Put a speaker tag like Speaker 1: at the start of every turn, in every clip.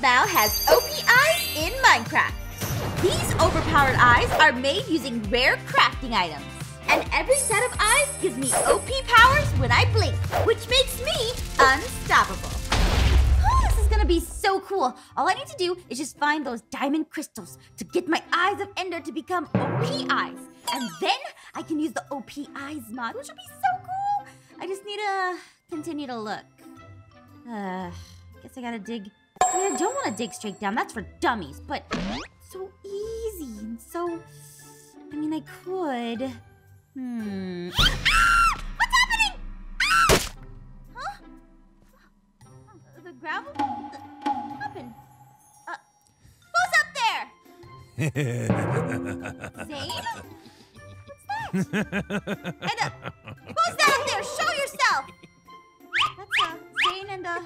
Speaker 1: now has OP eyes in Minecraft. These overpowered eyes are made using rare crafting items. And every set of eyes gives me OP powers when I blink, which makes me unstoppable. Oh, this is gonna be so cool. All I need to do is just find those diamond crystals to get my eyes of Ender to become OP eyes. And then I can use the OP eyes mod, which will be so cool. I just need to continue to look. Uh, guess I gotta dig. I mean, I don't want to dig straight down. That's for dummies. But so easy and so. I mean, I could. Hmm. Ah! What's happening? Ah! Huh? The gravel? What happened? Uh, who's up there? Zane? What's that? and, uh, who's that up there? Show yourself! That's uh, Zane and uh.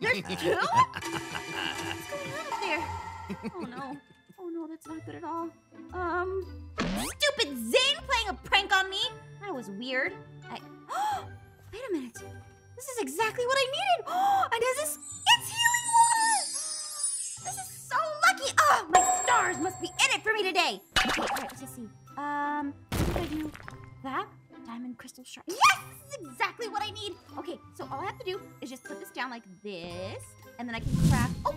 Speaker 1: There's two? What's going on up there? Oh no. Oh no, that's not good at all. Um, stupid Zane playing a prank on me. That was weird. I. Wait a minute. This is exactly what I needed. Oh, and is this? It's healing water. This is so lucky. Oh, my stars must be in it for me today. Okay, all right, let's just see. Um, if I do that, diamond crystal shard. Yes, this is exactly what I need. Okay, so all I have to do is just put this down like this, and then I can craft. Oh,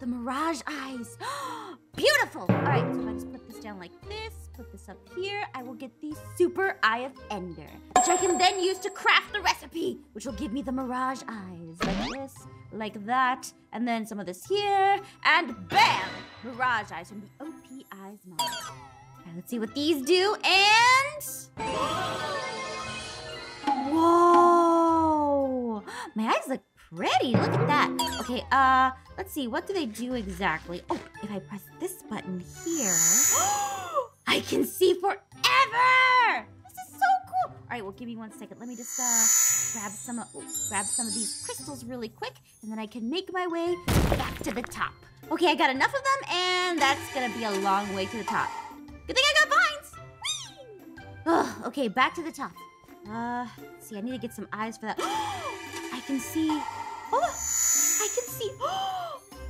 Speaker 1: the mirage eyes. Beautiful. All right, so I just put this down like this, put this up here, I will get the super eye of Ender, which I can then use to craft the recipe, which will give me the mirage eyes like this, like that, and then some of this here, and bam, mirage eyes from the OP eyes mod. Let's see what these do, and whoa, my eyes look pretty. Look at that. Okay, uh, let's see. What do they do exactly? Oh, if I press this button here, I can see forever. This is so cool. All right, well, give me one second. Let me just uh grab some of, oh, grab some of these crystals really quick, and then I can make my way back to the top. Okay, I got enough of them, and that's gonna be a long way to the top. Good thing I got vines. Whee! Ugh, okay, back to the top. Uh, see, I need to get some eyes for that. I can see. Oh, I can see.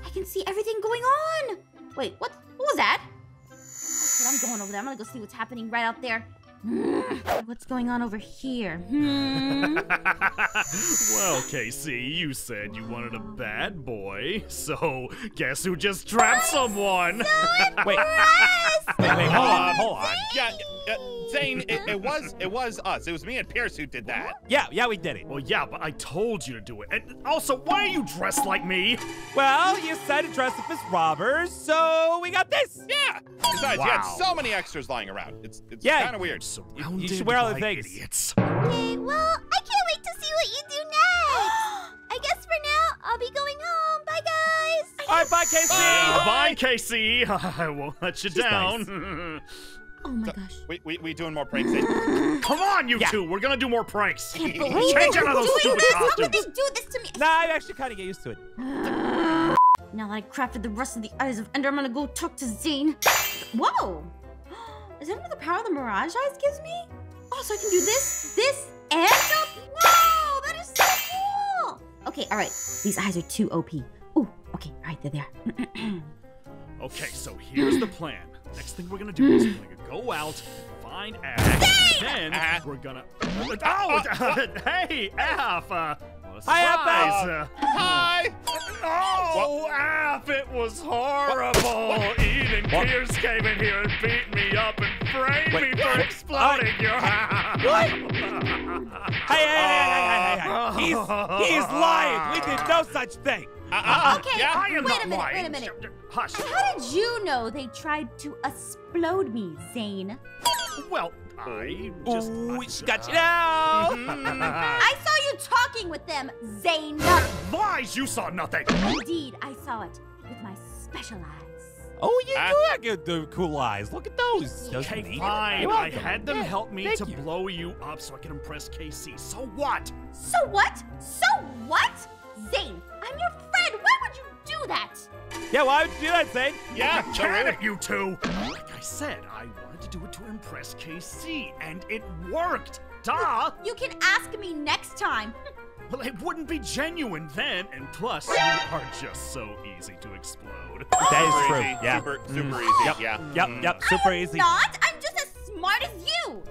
Speaker 1: I can see everything going on. Wait, what? What was that? Okay, I'm going over there. I'm gonna go see what's happening right out there. Hmm, What's going on over here? Hmm.
Speaker 2: well, Kacy, you said you wanted a bad boy, so guess who just trapped someone?
Speaker 1: Impressed!
Speaker 3: Wait, wait, hold on, hold on.
Speaker 4: Yeah, uh, Zane, it, it was it was us. It was me and Pierce who did that.
Speaker 3: Yeah, yeah, we did it.
Speaker 2: well, yeah, but I told you to do it. And also, why are you dressed like me?
Speaker 3: Well, you said to dress up as robbers, so we got this.
Speaker 4: Yeah. Besides, you had so many extras lying around. It's it's
Speaker 3: Yeah.
Speaker 4: kind of weird.
Speaker 2: You
Speaker 3: should wear all the things.
Speaker 2: idiots.
Speaker 1: Okay, well, I can't wait to see what you do next. I guess for now, I'll be going home. Bye, guys.
Speaker 3: All right, bye, Kacy.
Speaker 2: Uh, bye, Kacy. I won't let you
Speaker 3: She's
Speaker 2: down.
Speaker 1: Oh my gosh.
Speaker 4: We, we, we doing more pranks, Zane?
Speaker 2: Come on, you
Speaker 3: Yeah.
Speaker 2: two. We're gonna do more pranks.
Speaker 1: Can't believe
Speaker 2: Change
Speaker 1: they're
Speaker 2: out of those
Speaker 1: doing
Speaker 2: stupid
Speaker 1: this. How could they do this to me?
Speaker 3: Nah, I actually kind of get used to it.
Speaker 1: Now that I crafted the rest of the eyes of Ender, I'm gonna go talk to Zane. Whoa! Is that what the power of the Mirage Eyes gives me? Oh, so I can do this, this, and jump? Whoa! That is so cool! Okay, alright. These eyes are too OP. Ooh, okay, alright, they're there.
Speaker 2: Okay, so here's the plan. Next thing we're gonna do is we're gonna go out, find Aph, and then
Speaker 4: Uh-huh.
Speaker 2: we're gonna. Oh, hey, Aph. Uh,
Speaker 3: Hi,
Speaker 2: Aph. Uh,
Speaker 4: Hi.
Speaker 2: Oh, Aph, it was horrible. Eden
Speaker 4: What?
Speaker 2: Pierce came in here and beat me up and framed
Speaker 3: Wait,
Speaker 2: me for
Speaker 3: what?
Speaker 2: exploding your house.
Speaker 3: What? Hey, hey, hey, He's, he's lying. We did no such thing.
Speaker 4: Uh,
Speaker 1: Okay,
Speaker 4: yeah.
Speaker 2: I am
Speaker 1: wait
Speaker 2: not
Speaker 1: a minute,
Speaker 2: lying.
Speaker 1: wait a minute.
Speaker 2: Hush.
Speaker 1: How did you know they tried to explode me, Zane?
Speaker 2: Well, I just.
Speaker 3: Ooh,
Speaker 2: I-
Speaker 3: she got you now.
Speaker 1: I saw you talking with them, Zane.
Speaker 2: Lies, you saw nothing.
Speaker 1: Indeed, I saw it with my special eyes.
Speaker 3: Oh, you
Speaker 4: Ah.
Speaker 3: do have good, the cool eyes. Look at those. Those
Speaker 2: Okay,
Speaker 3: neat.
Speaker 2: fine. I had them
Speaker 3: Yeah,
Speaker 2: help me to
Speaker 3: you.
Speaker 2: blow you up so I can impress Kacy. So what?
Speaker 1: So what? So what? Zane, I'm your friend. Why would you do that?
Speaker 3: Yeah, why would you do that, Zane?
Speaker 4: Yeah, so
Speaker 2: Can it, you two? Like I said, I wanted wanted to do it to impress Kacy, and it worked. Duh!
Speaker 1: You can ask me next time.
Speaker 2: Well, it wouldn't be genuine then, and plus, you are just so easy to explode.
Speaker 3: That is
Speaker 4: Super
Speaker 3: true.
Speaker 4: easy,
Speaker 3: Yeah.
Speaker 4: Super,
Speaker 3: Mm.
Speaker 4: easy.
Speaker 3: Yep.
Speaker 4: Yeah.
Speaker 3: Yep.
Speaker 4: Mm.
Speaker 3: Yep. Super
Speaker 1: I'm
Speaker 3: easy.
Speaker 1: not. I'm just as smart as you.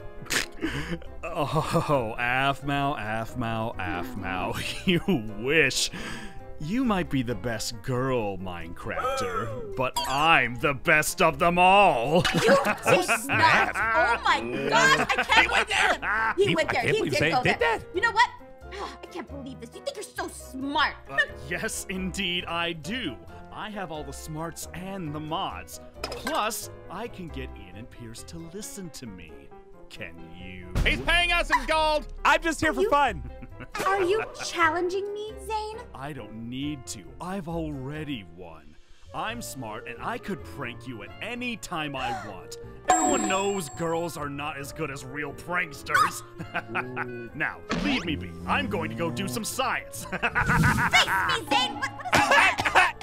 Speaker 2: Oh, Aphmau, Aphmau, Aphmau. You wish. You might be the best girl Minecrafter, but I'm the best of them all.
Speaker 1: You did not. Oh my gosh! I can't believe it. He
Speaker 3: He-
Speaker 1: went
Speaker 3: I
Speaker 1: there.
Speaker 3: can't
Speaker 1: He did
Speaker 3: Zane
Speaker 1: go
Speaker 3: did
Speaker 1: there.
Speaker 3: that.
Speaker 1: You know what? I can't believe this. You think you're so smart.
Speaker 2: Uh, yes, indeed, I do. I have all the smarts and the mods. Plus, I can get Ian and Pierce to listen to me. Can you?
Speaker 4: He's paying us in gold.
Speaker 3: I'm just here for
Speaker 1: You-
Speaker 3: fun.
Speaker 1: Are you challenging me, Zane?
Speaker 2: I don't need to. I've already won. I'm smart and I could prank you at any time I want. Everyone knows girls are not as good as real pranksters. now, leave me be. I'm going to go do some science.
Speaker 1: Face me, Zane. What, what is that?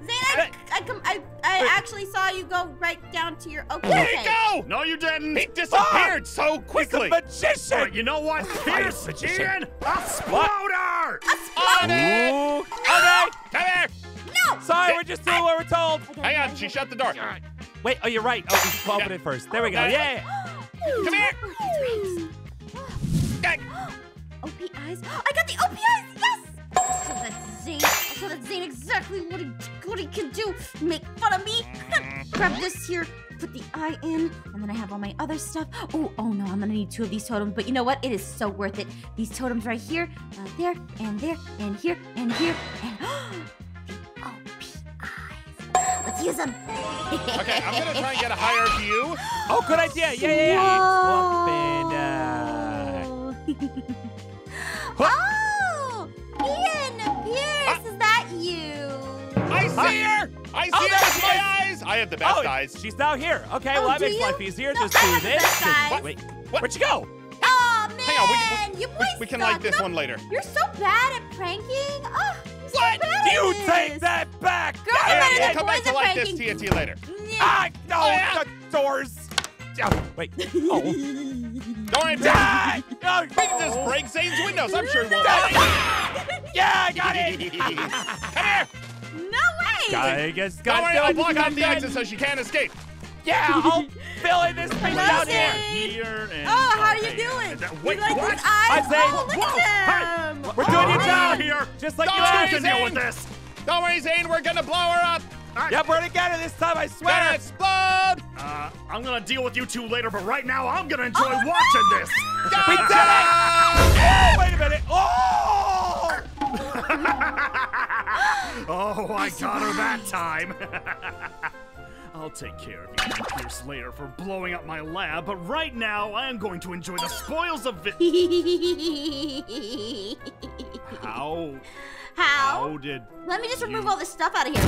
Speaker 1: Zane, I, I, I, I actually saw you go right down to your okay.
Speaker 4: Where'd he go?
Speaker 2: no, you didn't.
Speaker 4: He disappeared so quickly.
Speaker 3: He's a magician.
Speaker 2: Alright, you know what? Pierce,
Speaker 3: magician.
Speaker 2: Ian, ah. exploder!
Speaker 4: On it.
Speaker 3: Ooh. Okay.
Speaker 4: Come here.
Speaker 1: No!
Speaker 3: Sorry, we're just doing what we're told.
Speaker 4: Hang on. She shut the door.
Speaker 3: Wait. Oh, you're right. Oh, we open it first. There we go.
Speaker 4: Okay.
Speaker 3: Yeah.
Speaker 4: Come here. Hey.
Speaker 1: OP eyes. I got the OP eyes. Yes. So that Zane. So that Zane exactly what he what he can do. Make fun of me. Grab this here. Put the eye in, and then I have all my other stuff. Oh, oh no, I'm gonna need two of these totems. But you know what? It is so worth it. These totems right here, uh, there, and there, and here, and here, and the OP eyes. Let's use them.
Speaker 4: Okay, I'm gonna try and get a higher view.
Speaker 3: Oh, good idea. Yeah, yeah, yeah. Whoop and, uh,
Speaker 1: oh, Ian, Pierce, is that you?
Speaker 4: I see her. I see
Speaker 3: Oh,
Speaker 4: her with my eyes. I have the best
Speaker 3: oh,
Speaker 4: eyes.
Speaker 3: she's now here. Okay,
Speaker 1: Oh,
Speaker 3: well that makes
Speaker 1: you?
Speaker 3: life easier.
Speaker 1: No,
Speaker 3: Just do this.
Speaker 1: best
Speaker 3: and-
Speaker 1: eyes.
Speaker 3: Wait,
Speaker 4: What?
Speaker 3: where'd you go?
Speaker 1: Oh man,
Speaker 4: Hang on, we- we-
Speaker 1: you boys
Speaker 4: We can like this
Speaker 1: Look,
Speaker 4: one later.
Speaker 1: You're so bad at pranking. Oh, you're so
Speaker 3: What? You take that back.
Speaker 1: Girls are
Speaker 4: Yeah, we'll come back to like this. TNT later.
Speaker 1: Yeah.
Speaker 3: Ah, no,
Speaker 4: Oh, yeah.
Speaker 3: the doors. Oh, wait. Oh.
Speaker 4: Don't worry, Pierce.
Speaker 3: Ah, no.
Speaker 4: We can just break Zane's windows. I'm sure he won't.
Speaker 3: Yeah, I got it.
Speaker 4: Come here.
Speaker 1: No way.
Speaker 3: I guess
Speaker 4: Don't worry. I'll block off the exit so she can't escape.
Speaker 3: Yeah, I'll fill in this space
Speaker 1: Hello,
Speaker 3: down
Speaker 1: Zane.
Speaker 3: here.
Speaker 2: Here and
Speaker 1: Oh, how are you doing?
Speaker 2: and that-
Speaker 1: You like
Speaker 2: what?
Speaker 1: these eyes?
Speaker 3: I'm Zane.
Speaker 1: Oh, look
Speaker 2: Whoa,
Speaker 1: at them.
Speaker 3: We're doing your
Speaker 1: Oh,
Speaker 3: job
Speaker 1: man.
Speaker 2: here.
Speaker 3: Just like
Speaker 4: Don't
Speaker 3: you
Speaker 4: worry,
Speaker 2: You
Speaker 3: asked.
Speaker 2: can deal with this.
Speaker 4: Don't worry, Zane. We're gonna blow her up.
Speaker 3: Yep, we're together this time, I swear.
Speaker 4: Gonna explode.
Speaker 2: Uh, I'm gonna deal with you two later, but right now I'm gonna enjoy watching this.
Speaker 3: We did it! Oh, wait a minute. Oh!
Speaker 2: Oh, I got her that time. I'll take care of you, and Pierce, later for blowing up my lab, but right now I am going to enjoy the spoils of it. How?
Speaker 1: How?
Speaker 2: How did?
Speaker 1: Let me just remove all this stuff out of here.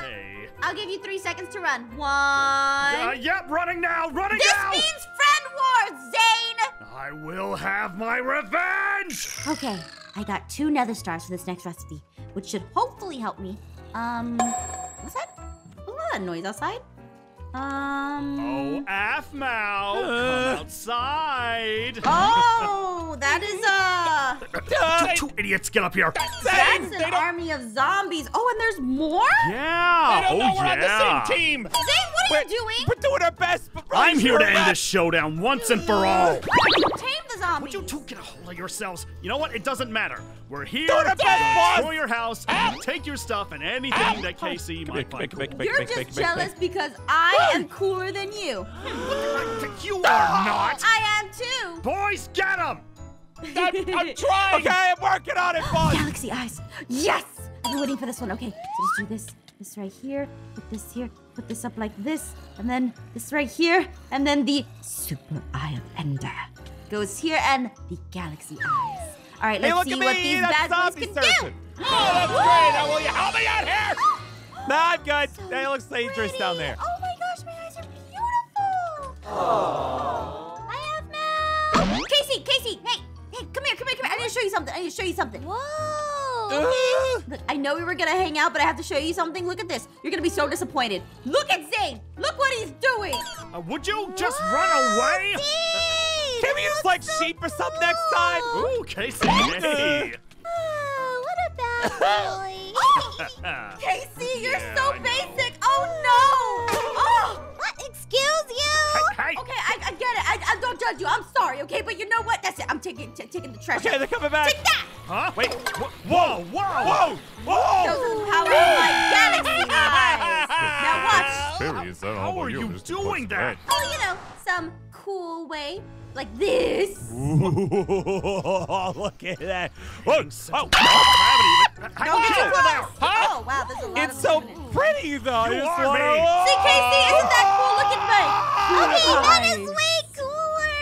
Speaker 2: Hey.
Speaker 1: I'll give you three seconds to run. One.
Speaker 2: Uh, yep, running now, running
Speaker 1: this
Speaker 2: now.
Speaker 1: means friend wars, Zane.
Speaker 2: I will have my revenge.
Speaker 1: Okay, I got two nether stars for this next recipe, which should hopefully help me. Um, that? What's that noise outside? Um.
Speaker 2: Oh, Aphmau,
Speaker 3: Uh.
Speaker 2: come outside.
Speaker 1: Oh, that is a.
Speaker 2: Two, two idiots, get up here.
Speaker 1: That's
Speaker 4: Zane, they
Speaker 1: an army of zombies. Oh, and there's more?
Speaker 2: Yeah.
Speaker 4: they don't
Speaker 2: oh
Speaker 4: know we're
Speaker 2: yeah.
Speaker 4: on the same team.
Speaker 1: Zane, what are
Speaker 3: We're,
Speaker 1: you doing?
Speaker 3: we're doing our best, but
Speaker 2: I'm here
Speaker 3: sure
Speaker 2: to end this showdown once and for all. Would you two get a hold of yourselves? You know what? It doesn't matter. We're here to
Speaker 3: the best, boss!
Speaker 2: destroy your house, and take your stuff and anything that Kacy
Speaker 3: Come
Speaker 2: might find.
Speaker 3: come here, come here,
Speaker 1: You're
Speaker 3: come
Speaker 1: just
Speaker 3: come here, come
Speaker 1: jealous because I am cooler than you.
Speaker 2: You are not.
Speaker 1: I am too.
Speaker 2: Boys, get him!
Speaker 4: I'm, I'm trying.
Speaker 3: Okay, I'm working on it, boss.
Speaker 1: Galaxy eyes. Yes! I've been waiting for this one. Okay, so just do this. This right here. Put this here. Put this up like this. And then this right here. And then the super eye of Ender goes here and the galaxy eyes. All right, let's
Speaker 3: look
Speaker 1: see what these bad boys can
Speaker 3: surfing.
Speaker 1: do.
Speaker 4: Oh, that's great. Now, will you help me out here?
Speaker 3: Nah, I'm good.
Speaker 1: So
Speaker 3: That looks dangerous down there.
Speaker 1: Oh my gosh, my eyes are beautiful. I have now. Kacy, Kacy, hey, hey, come here, come here, come here. I need to show you something. I need to show you something. Whoa.
Speaker 3: Uh,
Speaker 1: Look, I know we were gonna hang out, but I have to show you something. Look at this. You're gonna be so disappointed. Look at Zane. Look what he's
Speaker 2: Uh, would you just run away?
Speaker 5: Zane!
Speaker 3: Can we use like sheep or something next time?
Speaker 2: Ooh, Kacy. Hey.
Speaker 5: Oh, what a bad boy.
Speaker 1: Kacy, you're
Speaker 2: Yeah,
Speaker 1: so
Speaker 2: I know.
Speaker 1: basic. Oh no! Oh.
Speaker 5: what? Excuse you?
Speaker 2: hey.
Speaker 1: Okay, I, I get it. I, I don't judge you. I'm sorry. Okay, but you know what? That's it. I'm taking taking the treasure.
Speaker 3: Okay, they're coming back.
Speaker 1: Take that.
Speaker 2: Huh?
Speaker 3: Wait.
Speaker 2: Wh-
Speaker 1: like this.
Speaker 3: Ooh, look at that. Whoa!
Speaker 2: Being such
Speaker 3: Oh,
Speaker 2: a gravity. Oh, oh, hey,
Speaker 1: Don't get
Speaker 2: hey,
Speaker 1: too close. Oh wow, there's a lot
Speaker 3: it's so
Speaker 1: them
Speaker 3: pretty though.
Speaker 2: You
Speaker 3: I just
Speaker 2: are
Speaker 3: wanna-
Speaker 2: me. Oh.
Speaker 1: See, Kacy, isn't that cool? Look at me.
Speaker 5: Okay, that is way cooler.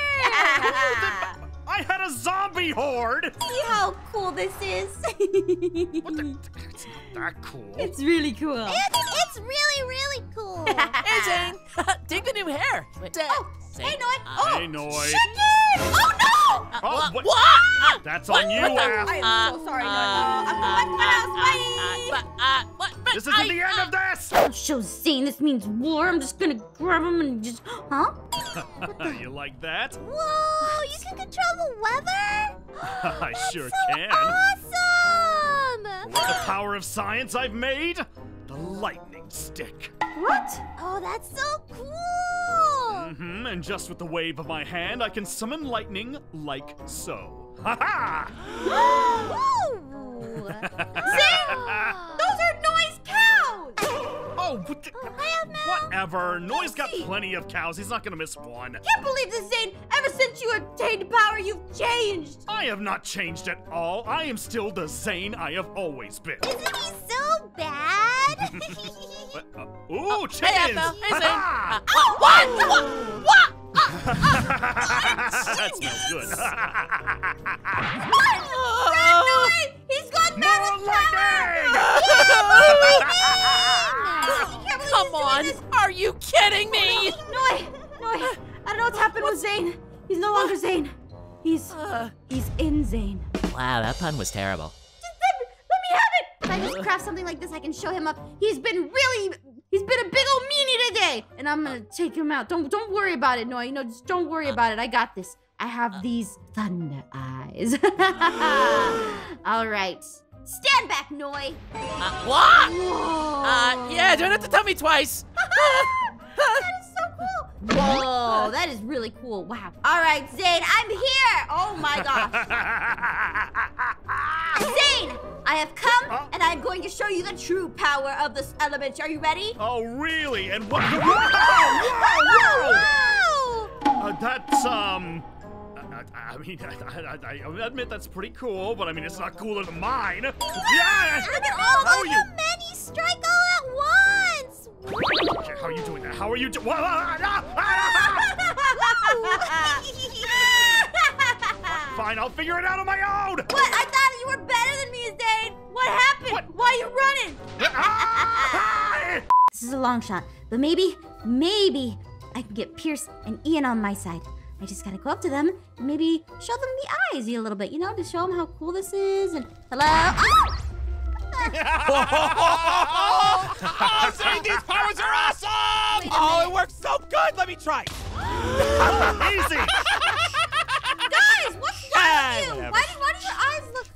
Speaker 2: I had a zombie horde.
Speaker 1: See how cool this is?
Speaker 2: What the? It's not that cool.
Speaker 1: it's really cool.
Speaker 5: It's, it's really, really cool.
Speaker 6: Hey, Zane. Dig the new hair. Wait,
Speaker 1: Oh,
Speaker 6: Zane.
Speaker 1: hey, Noi. Oh,
Speaker 2: Hey, Noi.
Speaker 1: chicken! Oh, no!
Speaker 6: Uh,
Speaker 2: Oh,
Speaker 6: what?
Speaker 2: what-
Speaker 6: what?
Speaker 2: That's
Speaker 6: What-
Speaker 2: on you,
Speaker 6: what the-
Speaker 1: I am
Speaker 6: Uh,
Speaker 1: so sorry, Noi.
Speaker 6: uh,
Speaker 1: I'm going back to my house.
Speaker 6: Uh,
Speaker 1: Bye.
Speaker 6: uh, what? But
Speaker 2: This isn't
Speaker 6: I-
Speaker 2: the end
Speaker 6: uh,
Speaker 2: of this.
Speaker 1: Don't show Zane this means war. I'm just gonna grab him and just. Huh?
Speaker 2: you like that?
Speaker 5: Whoa, you can control the weather?
Speaker 2: I sure
Speaker 5: so
Speaker 2: can.
Speaker 5: Awesome!
Speaker 2: With the power of science I've made, the lightning stick.
Speaker 1: What?
Speaker 5: Oh, that's so cool!
Speaker 2: hmm and just with the wave of my hand, I can summon lightning like so. Ha ha!
Speaker 5: Ooh.
Speaker 2: Oh, what the-
Speaker 5: I have now.
Speaker 2: whatever. Noi's got plenty of cows. He's not gonna miss one.
Speaker 1: Can't believe this, Zane. Ever since you attained power, you've changed.
Speaker 2: I have not changed at all. I am still the Zane I have always been.
Speaker 5: Isn't he so bad?
Speaker 2: But, uh, ooh,
Speaker 6: Hey,
Speaker 2: chickens!
Speaker 6: Ethel. Hey, Zane. Uh, what? What? What?
Speaker 2: that smells good.
Speaker 1: Noi, he's gone mad
Speaker 2: More
Speaker 1: at
Speaker 2: lightning!
Speaker 6: Come on. Are you kidding me?
Speaker 1: Noi, Noi, I don't know what's happened with Zane. He's no longer Zane. He's
Speaker 6: Uh,
Speaker 1: he's in Zane.
Speaker 6: wow, that pun was terrible.
Speaker 1: Just let me, let me have it. If I just craft something like this, I can show him up. He's been really, he's been a big old meanie today, and I'm gonna take him out. Don't don't worry about it, Noi. You know, just don't worry about it. I got this. I have these thunder eyes. All right, stand back, Noi.
Speaker 6: Uh, what?
Speaker 1: Whoa.
Speaker 6: Uh, yeah, don't have to tell me twice.
Speaker 1: Whoa, that is really cool. Wow. All right, Zane, I'm here. Oh my gosh. Zane, I have come and I'm going to show you the true power of this element. Are you ready?
Speaker 2: oh, really? And what? Whoa! Whoa!
Speaker 5: Whoa!
Speaker 2: Whoa! Uh, that's um. I, I- mean, I, I, I admit that's pretty cool, but I mean, it's not cooler than mine. Yeah!
Speaker 5: Look at all
Speaker 2: How are you?
Speaker 5: many strike all at once!
Speaker 2: You doing that? How are you doing? Fine, I'll figure it out on my own.
Speaker 1: What? I thought you were better than me, Zane. What happened?
Speaker 2: What?
Speaker 1: Why are you running?
Speaker 2: Ah!
Speaker 1: This is a long shot, but maybe, maybe I can get Pierce and Ian on my side. I just gotta go up to them and maybe show them the eyes a little bit, you know, to show them how cool this is. And hello. Ah!
Speaker 4: Oh, Zane, these powers are awesome!
Speaker 3: Oh, it works so good. Let me try.
Speaker 2: Easy.
Speaker 1: Guys, what's wrong with you? Why do, why do your eyes look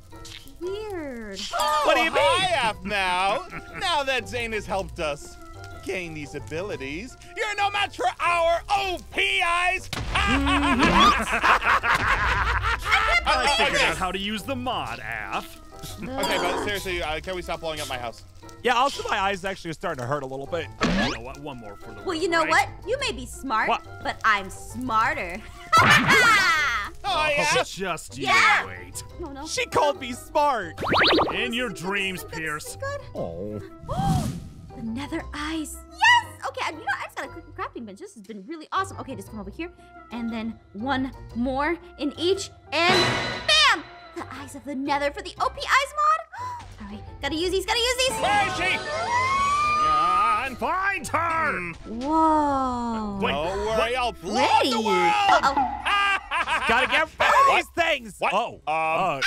Speaker 1: weird?
Speaker 4: Oh, what do you mean? I have now. Now that Zane has helped us gain these abilities, you're no match for our OP eyes.
Speaker 2: I figured
Speaker 4: Okay.
Speaker 2: out how to use the mod, Aph.
Speaker 4: Okay, but seriously, uh, can we stop blowing up my house?
Speaker 3: Yeah, also my eyes actually are starting to hurt a little bit.
Speaker 2: You know what? One more for the
Speaker 1: Well,
Speaker 2: road,
Speaker 1: you know
Speaker 2: right?
Speaker 1: what? You may be smart,
Speaker 3: What?
Speaker 1: but I'm smarter.
Speaker 4: Oh, yeah.
Speaker 2: Just you
Speaker 1: Yeah.
Speaker 2: wait.
Speaker 1: no, no.
Speaker 3: She called me smart.
Speaker 2: In your dreams, Pierce.
Speaker 1: Good.
Speaker 3: Oh.
Speaker 1: the nether eyes. Yes! Okay, you know, I just got a quick crafting bench. This has been really awesome. Okay, just come over here. And then one more in each. And bam! The eyes of the nether for the OP eyes mod. All right, gotta use these, gotta use these.
Speaker 4: Where is she? Yan.
Speaker 2: Find her.
Speaker 1: Whoa.
Speaker 2: Wait,
Speaker 4: Don't worry, I'll blow the world.
Speaker 1: Uh-oh.
Speaker 3: Gotta get rid of these things.
Speaker 4: What?
Speaker 3: Oh.
Speaker 4: Um,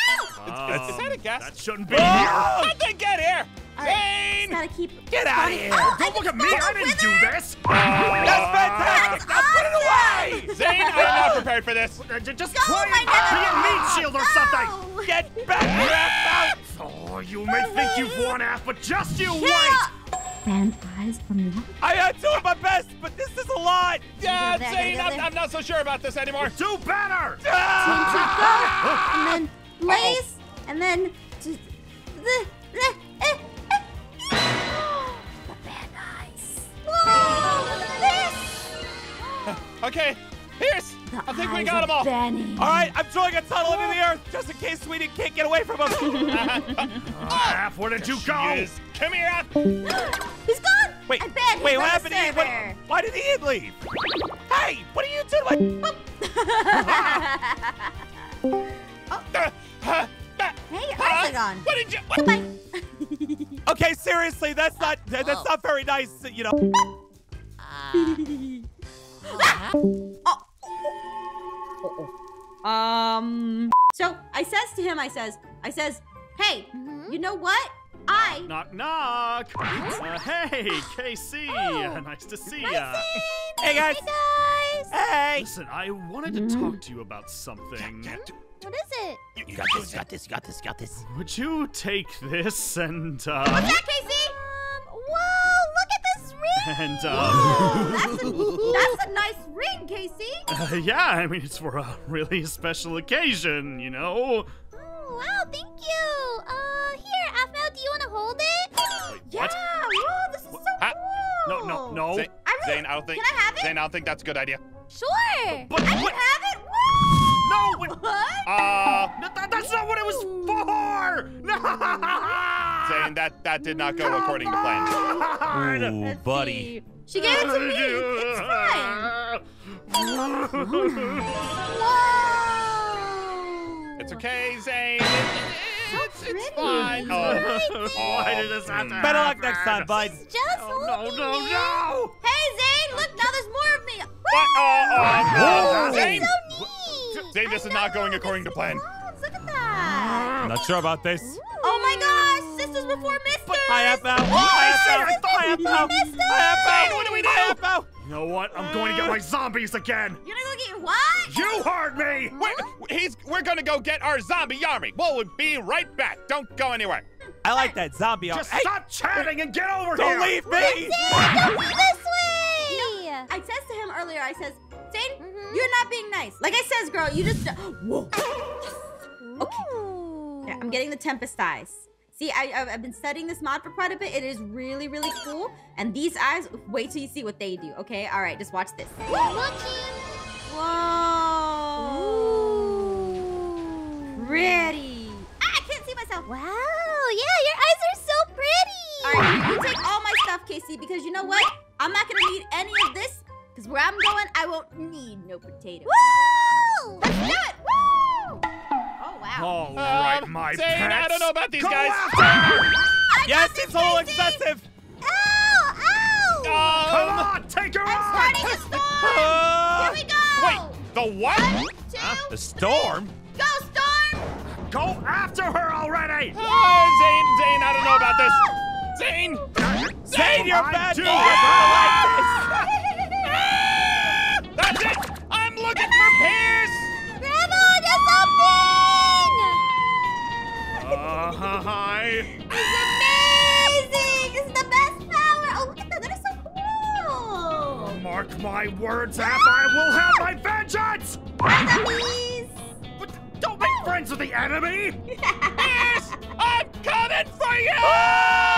Speaker 3: uh,
Speaker 4: Is, is that a gas?
Speaker 2: That shouldn't be here.
Speaker 4: How'd they get here?
Speaker 1: I
Speaker 4: Zane!
Speaker 1: Gotta keep.
Speaker 3: Get out of here.
Speaker 1: Oh,
Speaker 2: Don't look at me! I didn't do this!
Speaker 3: That's fantastic. Now put it away.
Speaker 4: Zane, I'm not prepared for this.
Speaker 2: Uh, Just
Speaker 1: Go,
Speaker 2: try
Speaker 1: my
Speaker 2: and be a meat shield or something!
Speaker 1: Oh.
Speaker 3: Get back here.
Speaker 2: Oh, you may think you've won half, but just you
Speaker 1: Yeah.
Speaker 2: wait!
Speaker 1: Fan eyes from the left.
Speaker 3: I am doing my best, but this is a lot.
Speaker 4: Yeah,
Speaker 1: Gotta go
Speaker 4: Zane, I'm, I'm not so sure about this anymore.
Speaker 2: Do better!
Speaker 3: Ah!
Speaker 1: and then Blaze, and then just the the eh, eh. the bad eyes. Whoa! This.
Speaker 4: Okay, Pierce,
Speaker 1: The
Speaker 4: I think we got them all.
Speaker 1: Benny.
Speaker 3: All right, I'm drawing a tunnel into the earth just in case Sweetie can't get away from us.
Speaker 2: Half, where did you go?
Speaker 4: Yes. Come here, Aph.
Speaker 1: He's gone.
Speaker 3: Wait,
Speaker 1: I bet he's
Speaker 3: wait, what happened to Ian? What- Why did Ian leave? Hey, what are you doing?
Speaker 4: Uh, uh, uh,
Speaker 1: hey, your
Speaker 4: huh?
Speaker 1: eyes are gone.
Speaker 4: What did you? What?
Speaker 1: Bye.
Speaker 3: Okay, seriously, that's not that- that's not very nice. You know.
Speaker 1: um. So I says to him, I says, I says, hey, you know what? I.
Speaker 2: Knock, knock! Uh, hey, Kacy!
Speaker 1: Oh.
Speaker 2: Nice to see ya.
Speaker 3: Hey guys.
Speaker 1: guys.
Speaker 3: Hey.
Speaker 2: Listen, I wanted to talk to you about something.
Speaker 1: What is it?
Speaker 3: You got this. You got this. You got this. You got this.
Speaker 2: Would you take this and, uh...
Speaker 1: What's that, Kacy?
Speaker 2: And, uh...
Speaker 1: Oh, that's a that's a nice ring, Kacy.
Speaker 2: uh, yeah, I mean, it's for a really special occasion, you know?
Speaker 1: Oh, wow, thank you. Uh, here, Aphmau, do you want to hold it? Yeah,
Speaker 2: what?
Speaker 1: whoa, this is so
Speaker 4: Ah,
Speaker 1: cool.
Speaker 2: No, no, no.
Speaker 4: Zane,
Speaker 1: I really-
Speaker 4: Zane, I don't think.
Speaker 1: Can I have it?
Speaker 4: Zane, I don't think that's a good idea.
Speaker 1: Sure.
Speaker 2: But
Speaker 1: I can
Speaker 2: what-
Speaker 1: have it. Whoa.
Speaker 2: No, wait.
Speaker 4: Zane, that that did not go according to plan.
Speaker 3: Ooh,
Speaker 1: Let's
Speaker 3: buddy.
Speaker 1: see. She gave it to me. It's fine. Whoa.
Speaker 4: It's okay, Zane. It's, it's fine. Oh,
Speaker 2: Why did oh. this have to oh,
Speaker 3: Better luck mm. next time,
Speaker 2: happen?
Speaker 3: bud.
Speaker 1: Just
Speaker 2: Oh, no,
Speaker 1: holding
Speaker 2: no,
Speaker 1: it.
Speaker 2: no!
Speaker 1: Hey, Zane, look, now there's more of me.
Speaker 4: What? Oh, oh, oh
Speaker 2: Whoa.
Speaker 4: Zane.
Speaker 1: So neat.
Speaker 4: Zane, this
Speaker 1: I
Speaker 4: is not
Speaker 1: know,
Speaker 4: going
Speaker 1: this
Speaker 4: according to plan.
Speaker 1: Look at that.
Speaker 3: Not sure about this.
Speaker 1: Oh my gosh, sisters before misters.
Speaker 3: I have out.
Speaker 1: Whoa,
Speaker 3: I have
Speaker 1: sisters
Speaker 3: out. I have
Speaker 1: before
Speaker 3: out. I have out.
Speaker 4: What do we do?
Speaker 3: I have out.
Speaker 2: You know what? I'm going to get my zombies again!
Speaker 1: You're gonna go get what?
Speaker 2: You heard me!
Speaker 4: Wait, he's. We're gonna go get our zombie army. We'll be right back. Don't go anywhere.
Speaker 3: I like that zombie. army.
Speaker 2: Just
Speaker 3: hey,
Speaker 2: stop chatting and get over here!
Speaker 3: don't
Speaker 2: here!
Speaker 3: leave me.
Speaker 1: Don't go this way. I says to him earlier, I says, Zane, mm-hmm. you're not being nice. Like I says, girl, you just. Whoa. Okay. Yeah, I'm getting the Tempest eyes. See, I, I've, been studying this mod for quite a bit. It is really, really cool. And these eyes, wait till you see what they do, okay? All right, just watch this. Whoa. Pretty. Ah, I can't see myself.
Speaker 5: Wow, yeah, your eyes are so pretty.
Speaker 1: All right, you, you take all my stuff, Kacy, because you know what? I'm not gonna need any of this, because where I'm going, I won't need no potato.
Speaker 5: Woo!
Speaker 1: Let's do it! Woo! Oh, wow.
Speaker 2: All right,
Speaker 4: Um,
Speaker 2: my
Speaker 4: Zane,
Speaker 2: pets.
Speaker 4: I don't know about these
Speaker 2: Go
Speaker 4: guys.
Speaker 2: after her!
Speaker 1: I
Speaker 3: Yes, it's a little
Speaker 1: Kacy.
Speaker 3: excessive.
Speaker 5: Ow! Ow!
Speaker 2: Come
Speaker 4: Um,
Speaker 2: on, take her
Speaker 1: I'm
Speaker 2: on!
Speaker 1: starting a storm!
Speaker 3: Uh,
Speaker 1: Here we go!
Speaker 4: wait, the what?
Speaker 1: One, two,
Speaker 3: the storm.
Speaker 1: go, storm!
Speaker 2: Go after her already!
Speaker 4: Oh, Zane, Zane, I don't know about this. Zane!
Speaker 3: Zane, you're
Speaker 2: I
Speaker 3: bad.
Speaker 2: do hi.
Speaker 1: Amazing! This is the best power! Oh, look at that! That is so cool!
Speaker 2: Mark my words, Aph, I will have my vengeance!
Speaker 1: Enemies!
Speaker 2: But don't make friends with the enemy!
Speaker 4: Pierce! I'm coming for you!